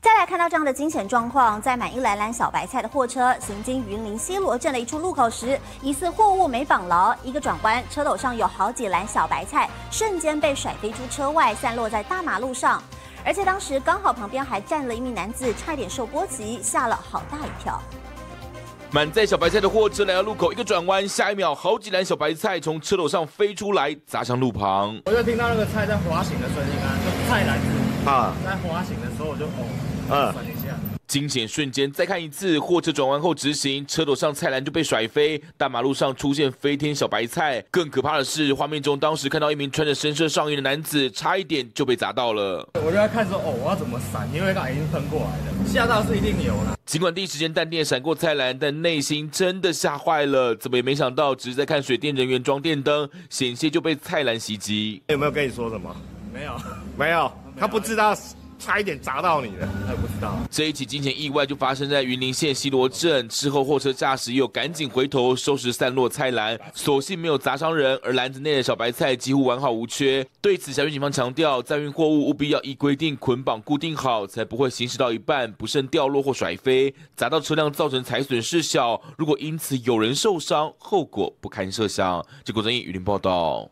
再来看到这样的惊险状况，在满一篮篮小白菜的货车行经云林西罗镇的一处路口时，疑似货物没绑牢，一个转弯，车斗上有好几篮小白菜，瞬间被甩飞出车外，散落在大马路上。而且当时刚好旁边还站了一名男子，差点受波及，吓了好大一跳。满载小白菜的货车来到路口，一个转弯，下一秒好几篮小白菜从车斗上飞出来，砸向路旁。我就听到那个菜在滑行的声音啊，就菜篮子啊在滑行的时候，我就哦。嗯，惊险瞬间，再看一次，货车转弯后直行，车斗上菜篮就被甩飞，大马路上出现飞天小白菜。更可怕的是，画面中当时看到一名穿着深色上衣的男子，差一点就被砸到了。我就在看说，哦，我要怎么闪？因为他已经喷过来了，吓到是一定有了。尽管第一时间淡定闪过菜篮，但内心真的吓坏了。怎么也没想到，只是在看水电人员装电灯，险些就被菜篮袭击。有没有跟你说什么？没有，没有，他不知道。差一点砸到你了，他不知道。这一起惊险意外就发生在云林县西罗镇，之后货车驾驶又赶紧回头收拾散落菜篮，所幸没有砸伤人，而篮子内的小白菜几乎完好无缺。对此，小云警方强调，载运货物务必要依规定捆绑固定好，才不会行驶到一半不慎掉落或甩飞，砸到车辆造成财损事小。如果因此有人受伤，后果不堪设想。结果，正义雨林报道。